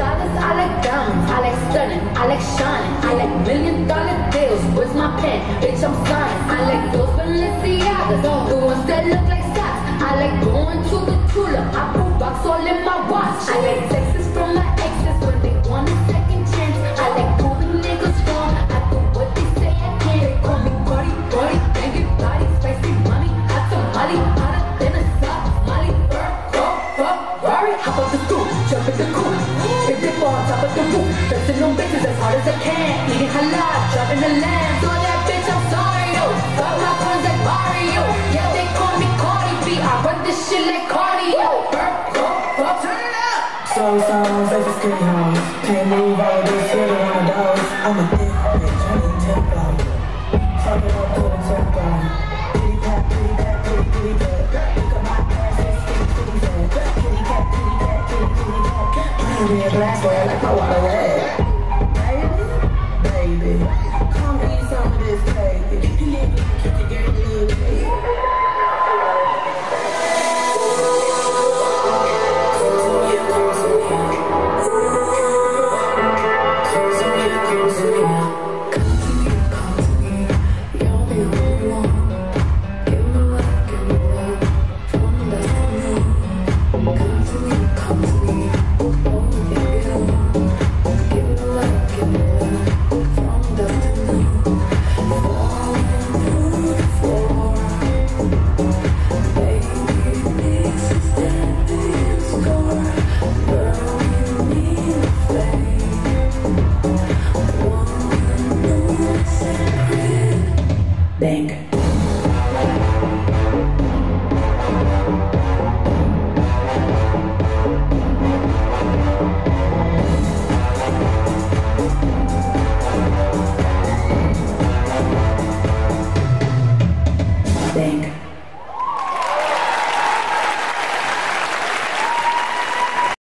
I like diamonds, I like stunning, I like shining, I like million dollar deals. Where's my pen? Bitch, I'm signing. I like those Balenciagas, the ones that look like socks. I like going to the tulip. Top of the roof, flexing on bitches as hard as I can. Eating halal, driving the lamb. So that bitch, I'm sorry, yo. Got my coins like Mario. Yeah, they call me Cardi B. I run this shit like cardio. Fur, fur, fur, turn it up. Slow songs, they just skinny hoes. Can't move all this shit around the doors. I'm a bitch, like my water red. Baby, baby, Bang.